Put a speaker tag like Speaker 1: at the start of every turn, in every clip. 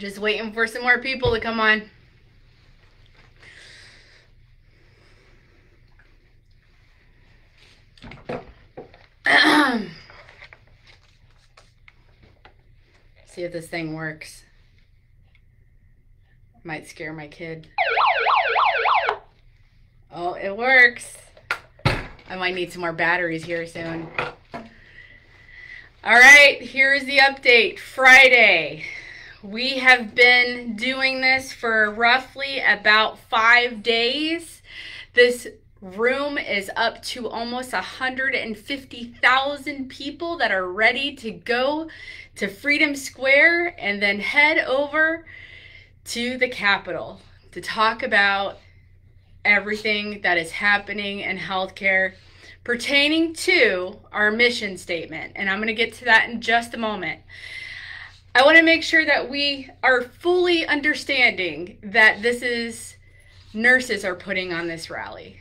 Speaker 1: Just waiting for some more people to come on. See if this thing works. Might scare my kid. Oh, it works. I might need some more batteries here soon. All right, here's the update. Friday. We have been doing this for roughly about five days. This room is up to almost 150,000 people that are ready to go to Freedom Square and then head over to the Capitol to talk about everything that is happening in healthcare pertaining to our mission statement. And I'm going to get to that in just a moment. I want to make sure that we are fully understanding that this is nurses are putting on this rally.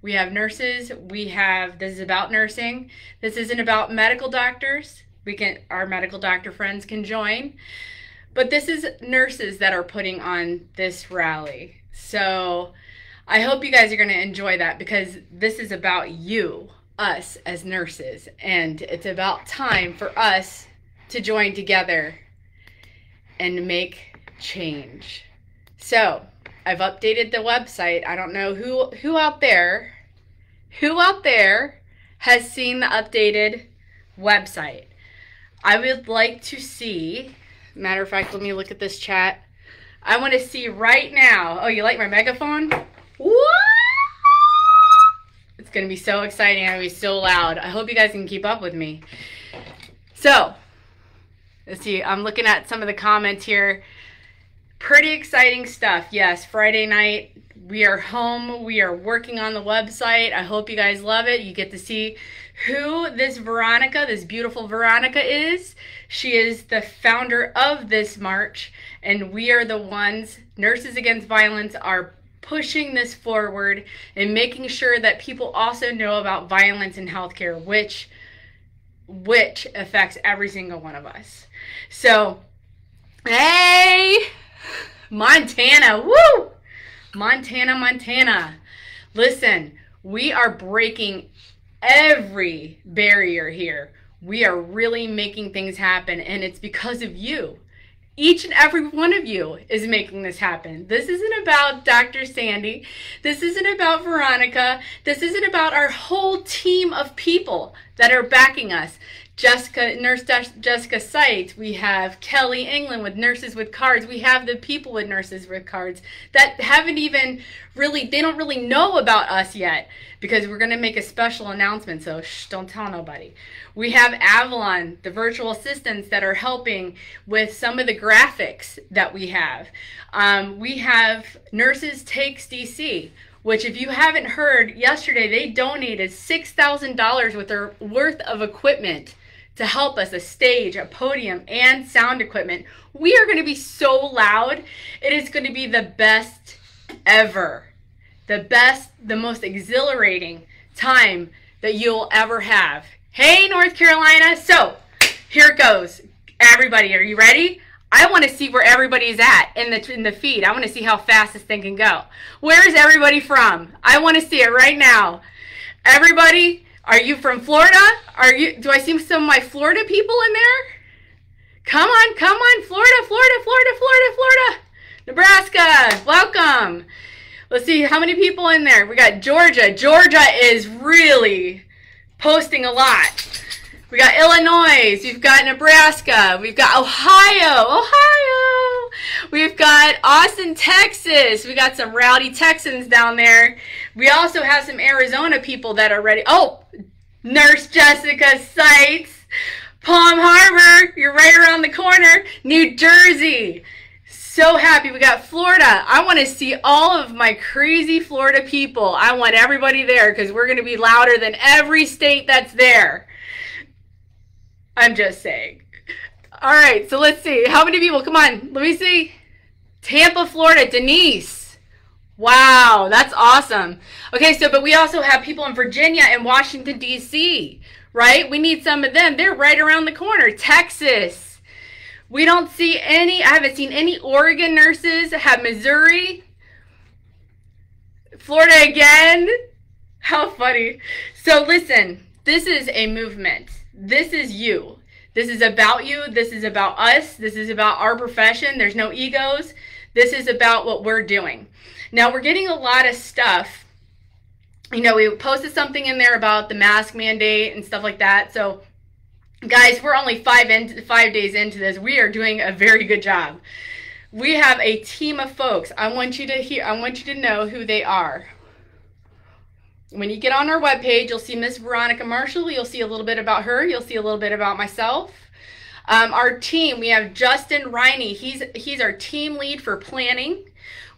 Speaker 1: We have nurses, we have this is about nursing. This isn't about medical doctors. We can our medical doctor friends can join. But this is nurses that are putting on this rally. So I hope you guys are going to enjoy that because this is about you, us as nurses, and it's about time for us to join together and make change. So, I've updated the website. I don't know who who out there who out there has seen the updated website. I would like to see, matter of fact, let me look at this chat. I want to see right now. Oh, you like my megaphone? What? It's going to be so exciting. Going to be so loud. I hope you guys can keep up with me. So, let's see. I'm looking at some of the comments here. Pretty exciting stuff. Yes, Friday night. We are home. We are working on the website. I hope you guys love it. You get to see who this Veronica, this beautiful Veronica is. She is the founder of this march, and we are the ones, Nurses Against Violence, are pushing this forward and making sure that people also know about violence in healthcare, which which affects every single one of us. So, hey, Montana, woo! Montana, Montana. Listen, we are breaking every barrier here. We are really making things happen, and it's because of you each and every one of you is making this happen. This isn't about Dr. Sandy. This isn't about Veronica. This isn't about our whole team of people that are backing us. Jessica, Nurse Jessica Seitz. We have Kelly England with Nurses with Cards. We have the people with Nurses with Cards that haven't even really, they don't really know about us yet because we're going to make a special announcement. So shh, don't tell nobody. We have Avalon, the virtual assistants that are helping with some of the graphics that we have. Um, we have Nurses Takes DC which if you haven't heard yesterday they donated $6000 with their worth of equipment to help us a stage, a podium, and sound equipment. We are going to be so loud. It is going to be the best ever. The best, the most exhilarating time that you'll ever have. Hey, North Carolina. So, here it goes. Everybody, are you ready? I want to see where everybody's at in the in the feed. I want to see how fast this thing can go. Where is everybody from? I want to see it right now. Everybody, are you from Florida? Are you? Do I see some of my Florida people in there? Come on, come on, Florida, Florida, Florida, Florida, Florida, Nebraska. Welcome. Let's see how many people in there. We got Georgia. Georgia is really posting a lot. We got Illinois. We've got Nebraska. We've got Ohio. Ohio. We've got Austin, Texas. We got some rowdy Texans down there. We also have some Arizona people that are ready. Oh, Nurse Jessica Seitz. Palm Harbor, you're right around the corner. New Jersey. So happy we got Florida. I want to see all of my crazy Florida people. I want everybody there because we're going to be louder than every state that's there. I'm just saying. All right, so let's see. How many people? Come on, let me see. Tampa, Florida, Denise. Wow, that's awesome. Okay, so but we also have people in Virginia and Washington D.C. Right? We need some of them. They're right around the corner. Texas. We don't see any, I haven't seen any Oregon nurses have Missouri. Florida again. How funny. So listen, this is a movement. This is you. This is about you. This is about us. This is about our profession. There's no egos. This is about what we're doing. Now, we're getting a lot of stuff. You know, we posted something in there about the mask mandate and stuff like that. So, guys, we're only five in, five days into this. We are doing a very good job. We have a team of folks. I want you to hear. I want you to know who they are. When you get on our webpage, you'll see Miss Veronica Marshall. You'll see a little bit about her. You'll see a little bit about myself. Um, our team, we have Justin Riney. He's he's our team lead for planning.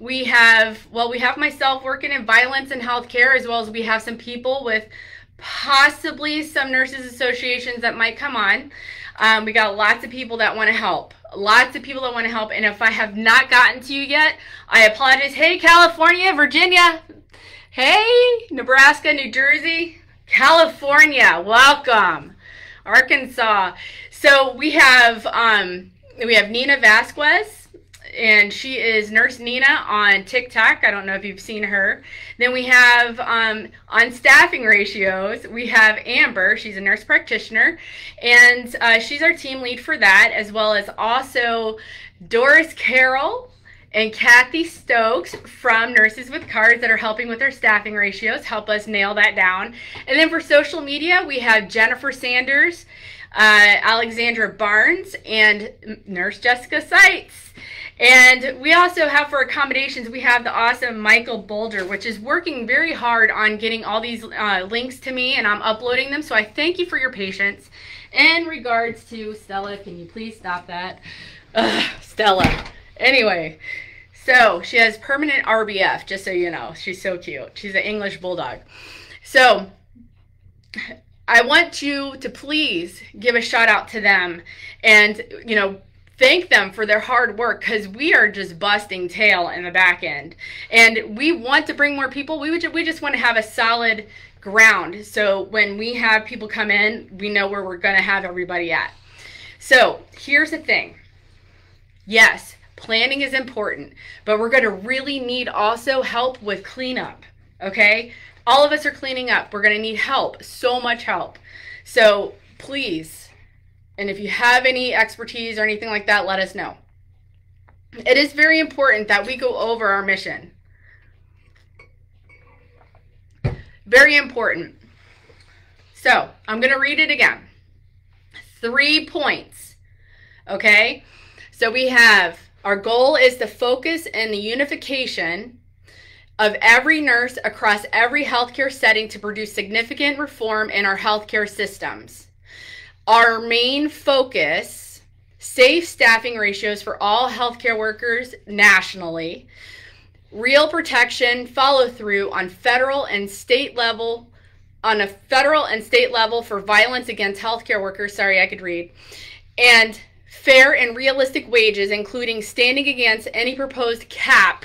Speaker 1: We have well, we have myself working in violence and healthcare, as well as we have some people with possibly some nurses associations that might come on. Um, we got lots of people that want to help. Lots of people that want to help. And if I have not gotten to you yet, I apologize. Hey, California, Virginia, Hey, Nebraska, New Jersey, California, welcome. Arkansas. So we have um, we have Nina Vasquez, and she is Nurse Nina on TikTok. I don't know if you've seen her. Then we have um, on staffing ratios, we have Amber. She's a nurse practitioner, and uh, she's our team lead for that, as well as also Doris Carroll and Kathy Stokes from Nurses with Cards that are helping with our staffing ratios, help us nail that down. And then for social media, we have Jennifer Sanders, uh, Alexandra Barnes, and Nurse Jessica Seitz. And we also have for accommodations, we have the awesome Michael Boulder, which is working very hard on getting all these uh, links to me, and I'm uploading them. So I thank you for your patience. In regards to Stella, can you please stop that? Ugh, Stella. Anyway, so she has permanent RBF, just so you know. She's so cute. She's an English bulldog. So I want you to please give a shout out to them and, you know, thank them for their hard work because we are just busting tail in the back end. And we want to bring more people. We, would, we just want to have a solid ground. So when we have people come in, we know where we're going to have everybody at. So here's the thing. Yes, Planning is important, but we're going to really need also help with cleanup. Okay? All of us are cleaning up. We're going to need help, so much help. So please, and if you have any expertise or anything like that, let us know. It is very important that we go over our mission. Very important. So I'm going to read it again. Three points. Okay? So we have our goal is to focus in the unification of every nurse across every healthcare setting to produce significant reform in our healthcare systems. Our main focus safe staffing ratios for all healthcare workers nationally, real protection, follow through on federal and state level, on a federal and state level for violence against healthcare workers. Sorry, I could read. And fair and realistic wages, including standing against any proposed cap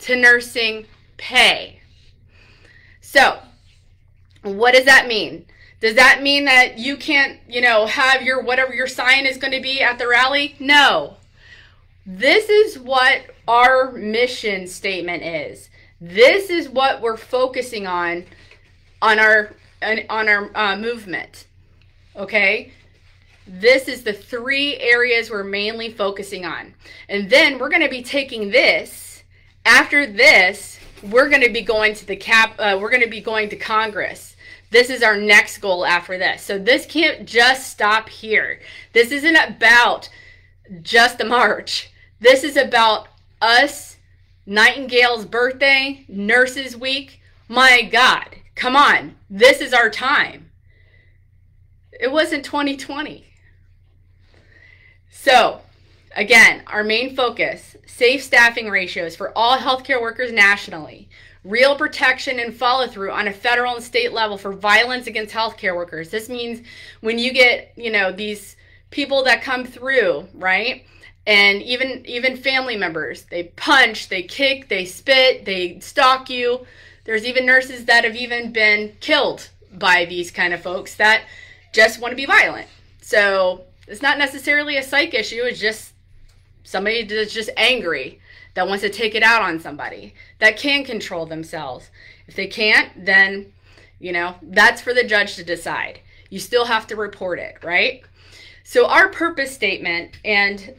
Speaker 1: to nursing pay. So, what does that mean? Does that mean that you can't, you know, have your whatever your sign is going to be at the rally? No. This is what our mission statement is. This is what we're focusing on on our on our uh, movement. Okay? This is the three areas we're mainly focusing on. And then we're going to be taking this. After this, we're going to be going to the cap, uh, we're going to be going to Congress. This is our next goal after this. So this can't just stop here. This isn't about just a march. This is about us, Nightingale's birthday, Nurses Week. My God, come on. This is our time. It wasn't 2020. So, again, our main focus safe staffing ratios for all healthcare workers nationally, real protection and follow through on a federal and state level for violence against healthcare workers. This means when you get, you know, these people that come through, right? And even even family members, they punch, they kick, they spit, they stalk you. There's even nurses that have even been killed by these kind of folks that just want to be violent. So It's not necessarily a psych issue, it's just somebody that's just angry that wants to take it out on somebody that can control themselves. If they can't, then, you know, that's for the judge to decide. You still have to report it, right? So, our purpose statement, and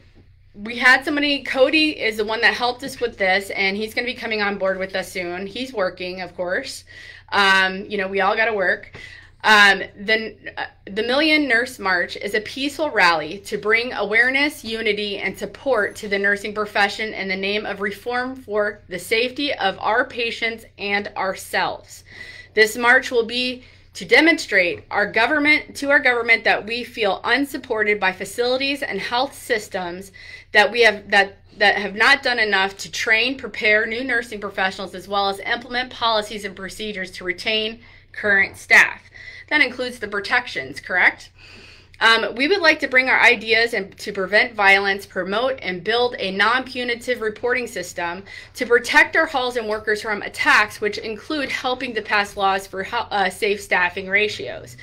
Speaker 1: we had somebody, Cody is the one that helped us with this, and he's going to be coming on board with us soon. He's working, of course. Um, you know, we all got to work. Um, the, uh, the Million Nurse March is a peaceful rally to bring awareness, unity, and support to the nursing profession in the name of reform for the safety of our patients and ourselves. This march will be to demonstrate our government to our government that we feel unsupported by facilities and health systems that we have that that have not done enough to train, prepare new nursing professionals as well as implement policies and procedures to retain current staff. That includes the protections, correct? Um, we would like to bring our ideas and to prevent violence, promote and build a non-punitive reporting system to protect our halls and workers from attacks, which include helping to pass laws for uh, safe staffing ratios.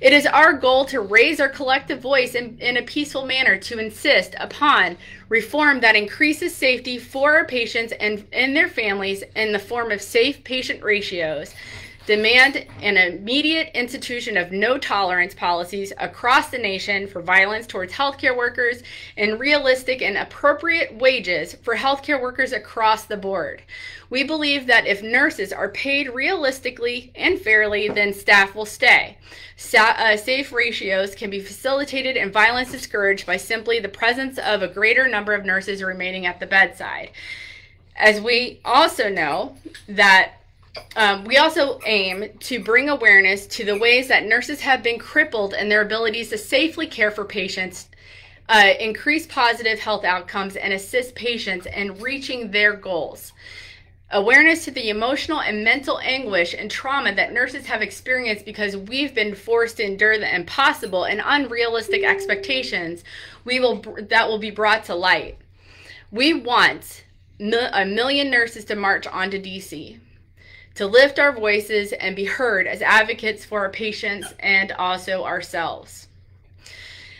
Speaker 1: It is our goal to raise our collective voice in, in a peaceful manner to insist upon reform that increases safety for our patients and, and their families in the form of safe patient ratios demand an immediate institution of no tolerance policies across the nation for violence towards healthcare workers and realistic and appropriate wages for healthcare workers across the board. We believe that if nurses are paid realistically and fairly, then staff will stay. Sa- uh, safe ratios can be facilitated and violence discouraged by simply the presence of a greater number of nurses remaining at the bedside. As we also know that um, we also aim to bring awareness to the ways that nurses have been crippled in their abilities to safely care for patients, uh, increase positive health outcomes, and assist patients in reaching their goals. Awareness to the emotional and mental anguish and trauma that nurses have experienced because we've been forced to endure the impossible and unrealistic expectations we will that will be brought to light. We want a million nurses to march onto DC to lift our voices and be heard as advocates for our patients and also ourselves.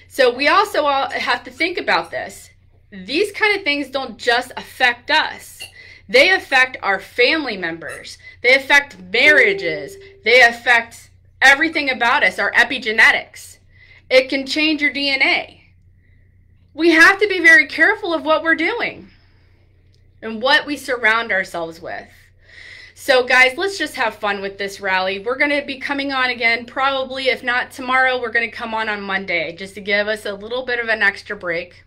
Speaker 1: So we also have to think about this. These kind of things don't just affect us. They affect our family members. They affect marriages. They affect everything about us, our epigenetics. It can change your DNA. We have to be very careful of what we're doing and what we surround ourselves with. So, guys, let's just have fun with this rally. We're going to be coming on again, probably, if not tomorrow, we're going to come on on Monday just to give us a little bit of an extra break.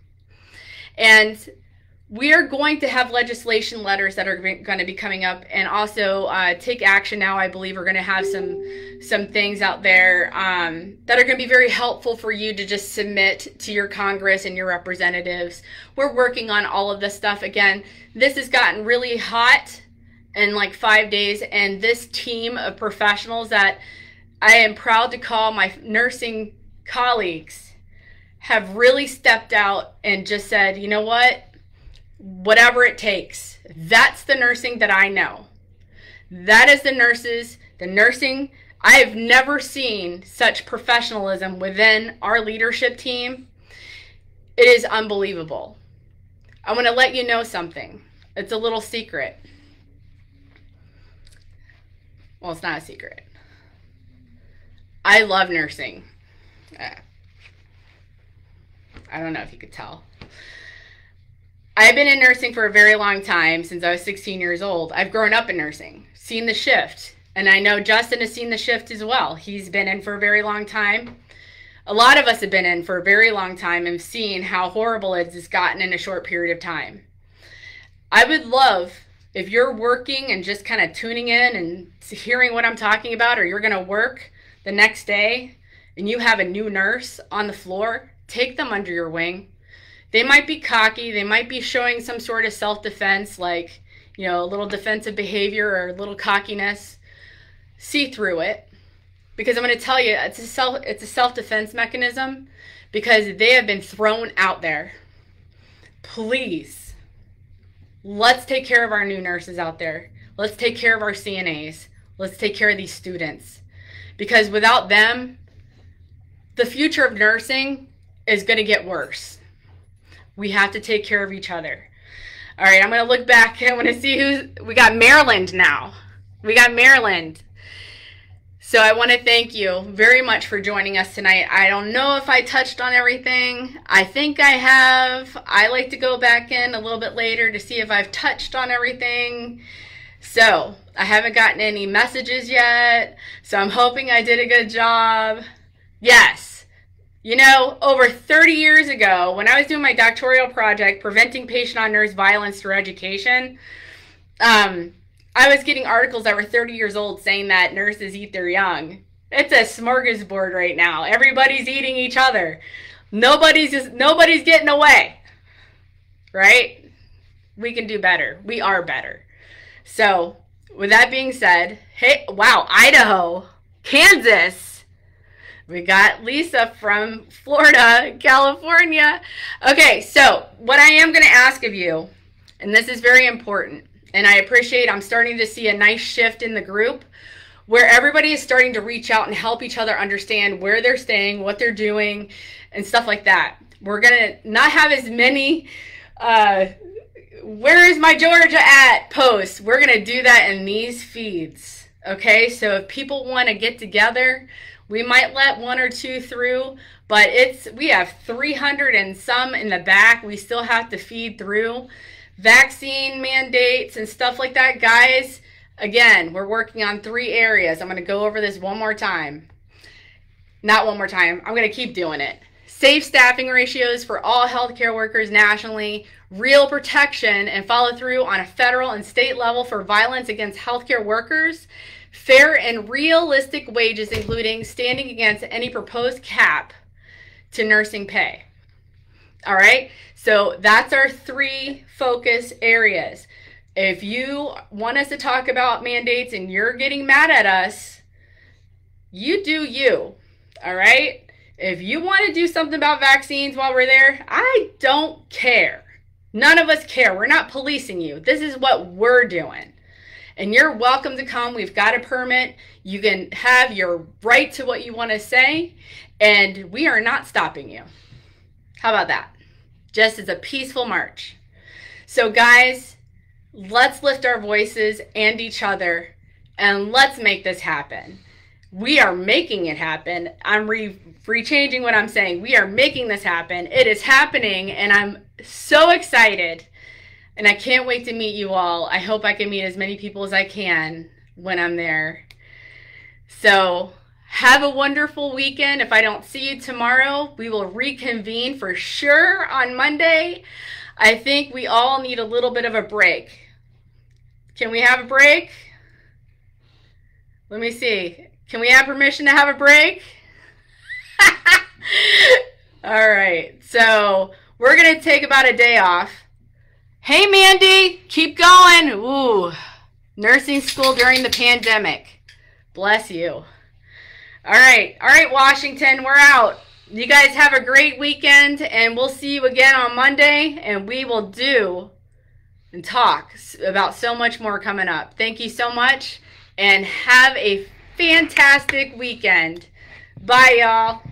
Speaker 1: And we are going to have legislation letters that are going to be coming up and also uh, take action now i believe we're going to have some some things out there um, that are going to be very helpful for you to just submit to your congress and your representatives we're working on all of this stuff again this has gotten really hot in like five days. And this team of professionals that I am proud to call my nursing colleagues have really stepped out and just said, you know what? Whatever it takes. That's the nursing that I know. That is the nurses, the nursing. I have never seen such professionalism within our leadership team. It is unbelievable. I want to let you know something. It's a little secret. Well, it's not a secret. I love nursing. I don't know if you could tell. I've been in nursing for a very long time, since I was 16 years old. I've grown up in nursing, seen the shift, and I know Justin has seen the shift as well. He's been in for a very long time. A lot of us have been in for a very long time and seen how horrible it's gotten in a short period of time. I would love if you're working and just kind of tuning in and hearing what I'm talking about, or you're going to work the next day and you have a new nurse on the floor, take them under your wing. They might be cocky, they might be showing some sort of self defense, like, you know, a little defensive behavior or a little cockiness. See through it. Because I'm going to tell you, it's a self it's a self defense mechanism because they have been thrown out there. Please let's take care of our new nurses out there. Let's take care of our CNAs. Let's take care of these students. Because without them, the future of nursing is going to get worse. We have to take care of each other. All right, I'm going to look back. I want to see who's. We got Maryland now. We got Maryland. So I want to thank you very much for joining us tonight. I don't know if I touched on everything. I think I have. I like to go back in a little bit later to see if I've touched on everything. So I haven't gotten any messages yet. So I'm hoping I did a good job. Yes. You know, over 30 years ago, when I was doing my doctoral project, Preventing Patient on Nurse Violence Through Education, um, I was getting articles that were 30 years old saying that nurses eat their young. It's a smorgasbord right now. Everybody's eating each other. Nobody's just nobody's getting away. Right? We can do better. We are better. So, with that being said, hey, wow, Idaho, Kansas. We got Lisa from Florida, California. Okay, so what I am going to ask of you, and this is very important and I appreciate I'm starting to see a nice shift in the group where everybody is starting to reach out and help each other understand where they're staying, what they're doing, and stuff like that. We're going to not have as many uh, where is my Georgia at posts. We're going to do that in these feeds. Okay, so if people want to get together, we might let one or two through, but it's we have 300 and some in the back we still have to feed through vaccine mandates and stuff like that, guys, again, we're working on three areas. I'm going to go over this one more time. Not one more time. I'm going to keep doing it. Safe staffing ratios for all healthcare workers nationally, real protection and follow through on a federal and state level for violence against healthcare workers, fair and realistic wages, including standing against any proposed cap to nursing pay. All right. So that's our three focus areas. If you want us to talk about mandates and you're getting mad at us, you do you. All right. If you want to do something about vaccines while we're there, I don't care. None of us care. We're not policing you. This is what we're doing. And you're welcome to come. We've got a permit. You can have your right to what you want to say, and we are not stopping you. How about that? Just as a peaceful march. So, guys, let's lift our voices and each other and let's make this happen. We are making it happen. I'm re rechanging what I'm saying. We are making this happen. It is happening, and I'm so excited. And I can't wait to meet you all. I hope I can meet as many people as I can when I'm there. So, have a wonderful weekend. If I don't see you tomorrow, we will reconvene for sure on Monday. I think we all need a little bit of a break. Can we have a break? Let me see. Can we have permission to have a break? all right. So we're going to take about a day off. Hey, Mandy, keep going. Ooh, nursing school during the pandemic. Bless you. All right. All right, Washington, we're out. You guys have a great weekend, and we'll see you again on Monday, and we will do and talk about so much more coming up. Thank you so much, and have a fantastic weekend. Bye, y'all.